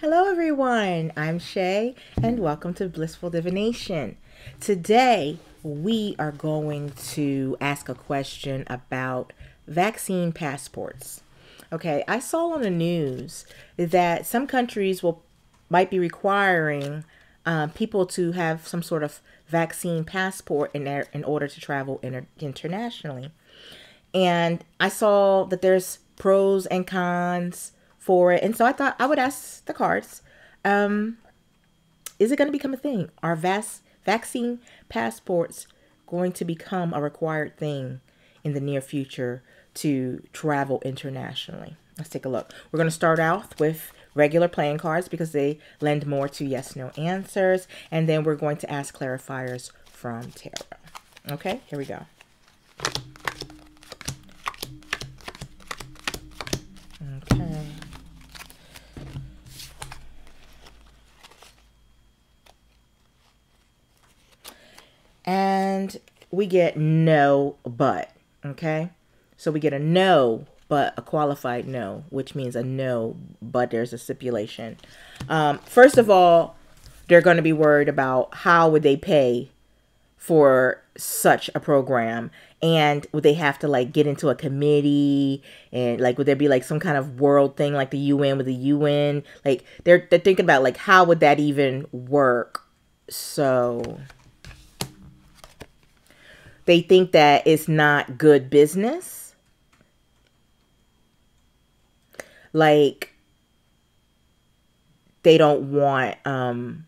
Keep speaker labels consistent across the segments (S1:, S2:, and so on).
S1: Hello, everyone. I'm Shay, and welcome to Blissful Divination. Today, we are going to ask a question about vaccine passports. Okay, I saw on the news that some countries will might be requiring uh, people to have some sort of vaccine passport in there in order to travel inter- internationally. And I saw that there's pros and cons for it. And so I thought I would ask the cards, um, is it going to become a thing? Are vas- vaccine passports going to become a required thing in the near future to travel internationally? Let's take a look. We're going to start out with regular playing cards because they lend more to yes no answers. And then we're going to ask clarifiers from tarot. Okay, here we go. Okay. And we get no but, okay? So we get a no but a qualified no, which means a no, but there's a stipulation. Um, first of all, they're going to be worried about how would they pay for such a program and would they have to like get into a committee and like would there be like some kind of world thing like the UN with the UN like they're they're thinking about like how would that even work so they think that it's not good business like they don't want um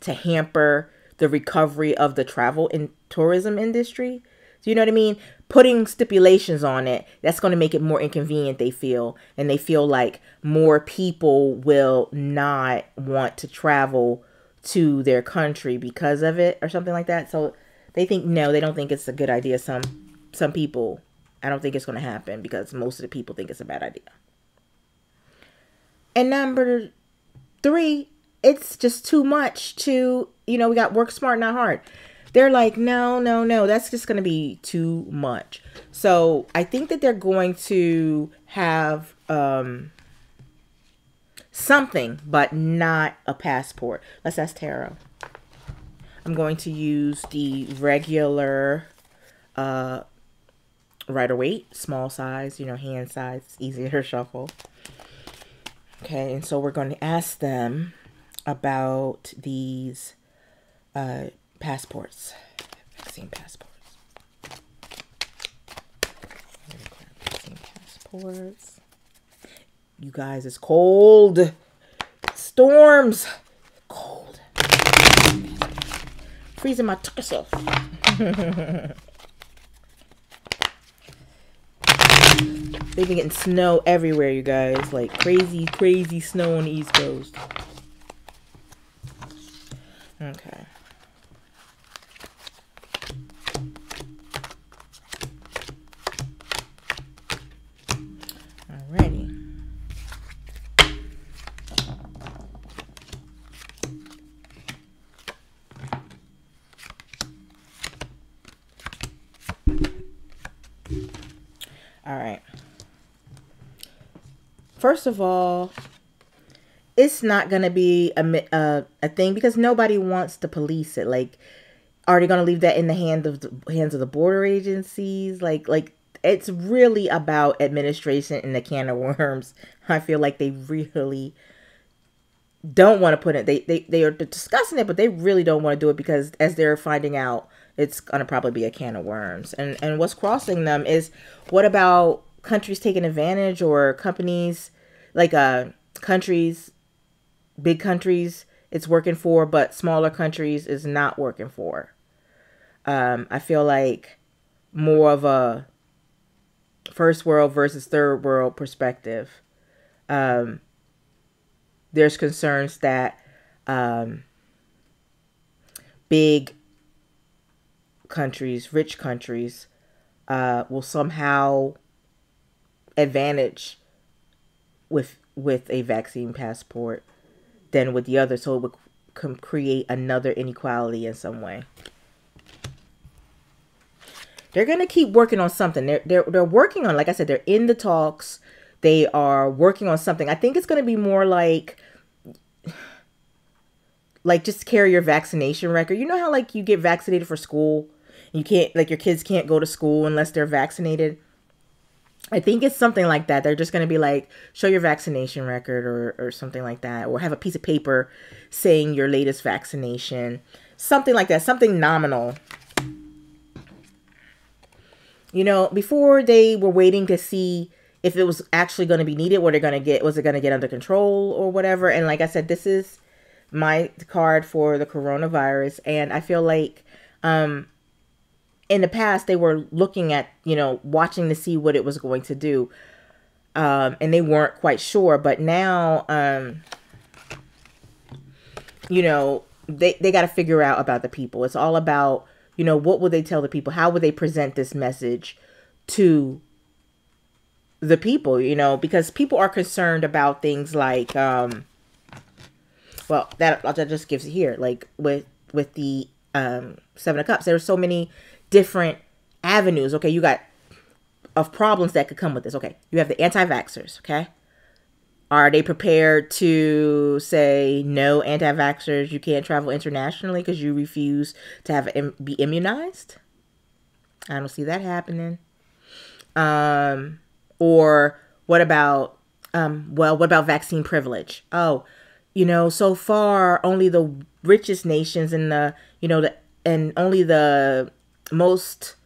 S1: to hamper the recovery of the travel and tourism industry. Do you know what I mean? Putting stipulations on it, that's going to make it more inconvenient, they feel. And they feel like more people will not want to travel to their country because of it or something like that. So they think no, they don't think it's a good idea. Some some people, I don't think it's going to happen because most of the people think it's a bad idea. And number 3, it's just too much to, you know, we got work smart, not hard. They're like, no, no, no, that's just going to be too much. So I think that they're going to have um, something, but not a passport. Let's ask tarot. I'm going to use the regular uh, Rider Waite, small size, you know, hand size, easier to shuffle. Okay, and so we're going to ask them about these uh, passports, vaccine passports. Vaccine passports. You guys, it's cold. Storms. Cold. Freezing my tucker off. They've been getting snow everywhere, you guys. Like crazy, crazy snow on the East Coast. Okay. All right. First of all, it's not going to be a, a, a thing because nobody wants to police it. Like, are they going to leave that in the hand of the hands of the border agencies? Like, like it's really about administration and the can of worms. I feel like they really don't want to put it. They they they are discussing it, but they really don't want to do it because as they're finding out, it's gonna probably be a can of worms. And and what's crossing them is what about countries taking advantage or companies like uh countries big countries it's working for, but smaller countries is not working for. Um, I feel like more of a first world versus third world perspective. Um, there's concerns that um, big countries, rich countries, uh, will somehow advantage with with a vaccine passport than with the other, so it would create another inequality in some way. They're gonna keep working on something. They're they're they're working on, like I said, they're in the talks. they are working on something. I think it's to be more like like just carry your vaccination record. You know how like you get vaccinated for school? You can't like your kids can't go to school unless they're vaccinated. I think it's something like that. They're just going to be like, show your vaccination record or, or something like that, or have a piece of paper saying your latest vaccination, something like that, something nominal. You know, before they were waiting to see if it was actually going to be needed, what they're going to get, was it going to get under control or whatever. And like I said, this is my card for the coronavirus. And I feel like, um, in the past they were looking at you know watching to see what it was going to do um, and they weren't quite sure but now um, you know they, they got to figure out about the people. It's all about you know what will they tell the people? How would they present this message to the people you know? Because people are concerned about things like um well that that just gives it here like with with the um seven of cups. There are so many different avenues. Okay, you got of problems that could come with this. Okay, you have the anti-vaxxers. Okay, are they prepared to say no, anti-vaxxers? You can't travel internationally because you refuse to have be immunized. I don't see that happening. Um, or what about um, well, what about vaccine privilege? Oh, you know, so far only the richest nations and the you know the and only the most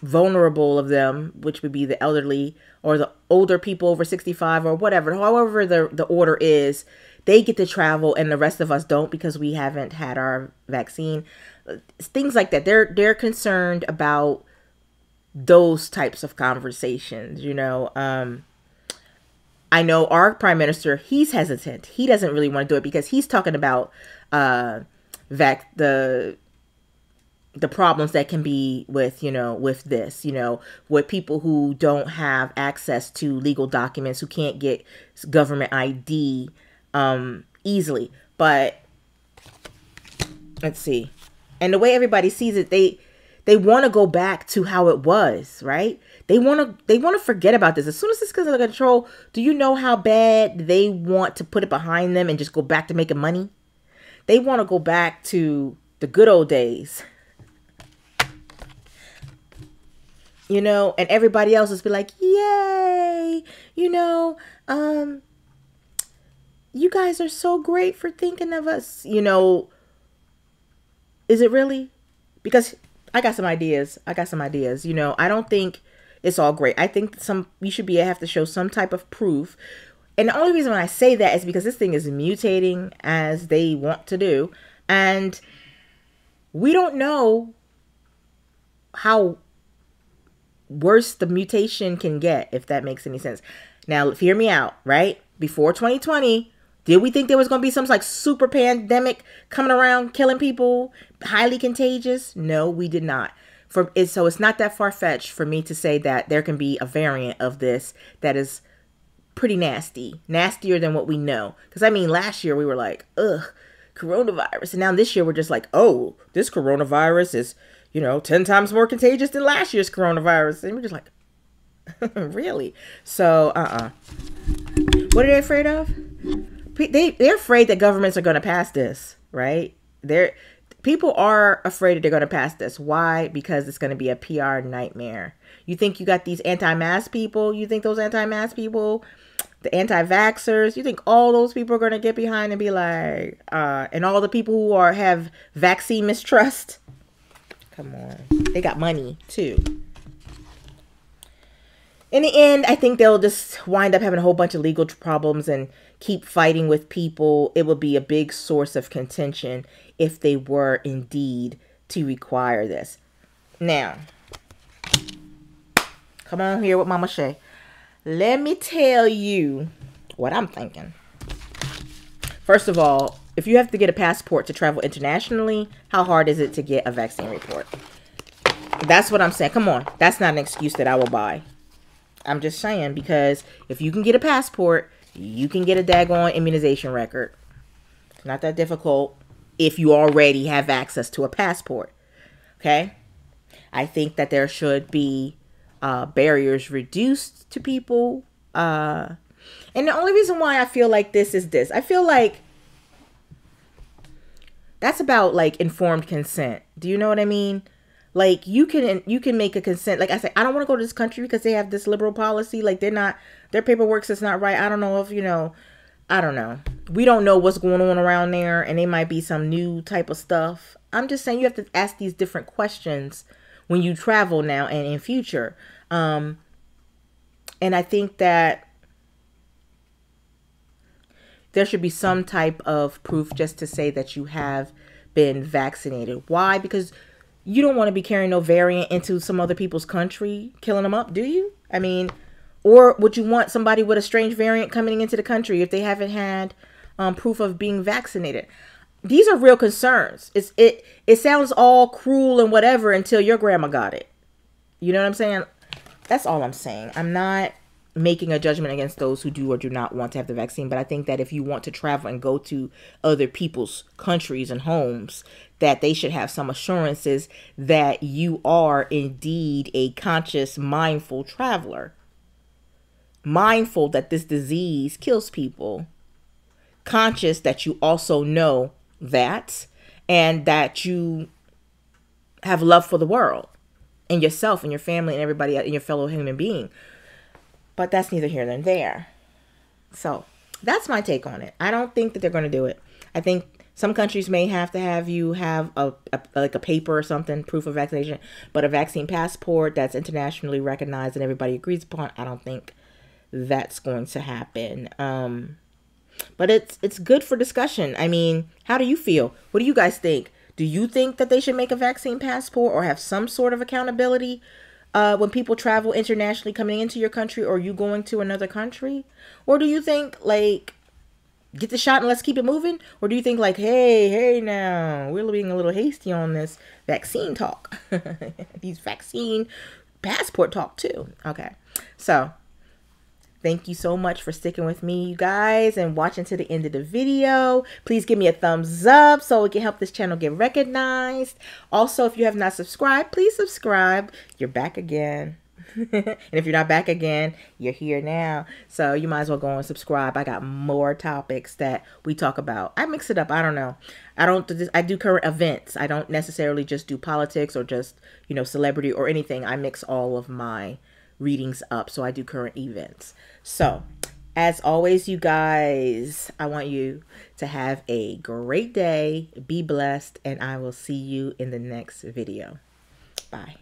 S1: vulnerable of them, which would be the elderly or the older people over 65 or whatever, however the, the order is, they get to travel and the rest of us don't because we haven't had our vaccine. Things like that. They're they're concerned about those types of conversations, you know. Um I know our prime minister, he's hesitant. He doesn't really want to do it because he's talking about uh vac the the problems that can be with you know with this you know with people who don't have access to legal documents who can't get government id um easily. But let's see. And the way everybody sees it they they want to go back to how it was right? They want to they want to forget about this. As soon as this gets under control do you know how bad they want to put it behind them and just go back to making money? They want to go back to the good old days you know, and everybody else is be like, yay, you know, um, you guys are so great for thinking of us, you know. Is it really? Because I got some ideas. I got some ideas. You know, I don't think it's all great. I think some you should be have to show some type of proof. And the only reason why I say that is because this thing is mutating as they want to do. And we don't know how worse the mutation can get, if that makes any sense. Now, hear me out, right? Before 2020, did we think there was going to be some like super pandemic coming around killing people, highly contagious? No, we did not. For it, so it's not that far fetched for me to say that there can be a variant of this that is pretty nasty, nastier than what we know. Because I mean, last year we were like, ugh, coronavirus, and now this year we're just like, oh, this coronavirus is you know, 10 times more contagious than last year's coronavirus. And we're just like, really? So, uh uh What are they afraid of? They, they're afraid that governments are going to pass this, right? They're, people are afraid that they're going to pass this. Why? Because it's going to be a PR nightmare. You think you got these anti mask people? You think those anti mask people, the anti vaxxers, you think all those people are going to get behind and be like, uh, and all the people who are have vaccine mistrust? Come on. They got money too. In the end, I think they'll just wind up having a whole bunch of legal problems and keep fighting with people. It would be a big source of contention if they were indeed to require this. Now, come on here with Mama Shay. Let me tell you what I'm thinking. First of all, if you have to get a passport to travel internationally, how hard is it to get a vaccine report? That's what I'm saying. Come on. That's not an excuse that I will buy. I'm just saying because if you can get a passport, you can get a daggone immunization record. It's not that difficult if you already have access to a passport. Okay? I think that there should be uh, barriers reduced to people Uh, and the only reason why I feel like this is this. I feel like that's about like informed consent. Do you know what I mean? Like you can you can make a consent. Like I say, I don't want to go to this country because they have this liberal policy. Like they're not their paperwork is not right. I don't know if you know. I don't know. We don't know what's going on around there, and it might be some new type of stuff. I'm just saying you have to ask these different questions when you travel now and in future. Um, and I think that there should be some type of proof just to say that you have been vaccinated. Why? Because you don't want to be carrying no variant into some other people's country, killing them up, do you? I mean, or would you want somebody with a strange variant coming into the country if they haven't had um, proof of being vaccinated? These are real concerns. It's it it sounds all cruel and whatever until your grandma got it. You know what I'm saying? That's all I'm saying. I'm not making a judgment against those who do or do not want to have the vaccine. But I think that if you want to travel and go to other people's countries and homes, that they should have some assurances that you are indeed a conscious, mindful traveler. Mindful that this disease kills people. Conscious that you also know that and that you have love for the world and yourself and your family and everybody and your fellow human being. But that's neither here nor there. So that's my take on it. I don't think that they're going to do it. I think some countries may have to have you have a, a, like a paper or something, proof of vaccination, but a vaccine passport that's internationally recognized and everybody agrees upon. I don't think that's going to happen. Um, but it's it's good for discussion. I mean, how do you feel? What do you guys think? Do you think that they should make a vaccine passport or have some sort of accountability uh, when people travel internationally coming into your country or you going to another country? Or do you think like get the shot and let's keep it moving? Or do you think like, hey, hey now, we're being a little hasty on this vaccine talk. These vaccine passport talk too. Okay. So Thank you so much for sticking with me, you guys, and watching to the end of the video. Please give me a thumbs up so it can help this channel get recognized. Also, if you have not subscribed, please subscribe. You're back again. and if you're not back again, you're here now. So you might as well go and subscribe. I got more topics that we talk about. I mix it up. I don't know. I don't I do current events. I don't necessarily just do politics or just, you know, celebrity or anything. I mix all of my readings up. So I do current events. So, as always, you guys, I want you to have a great day. Be blessed, and I will see you in the next video. Bye.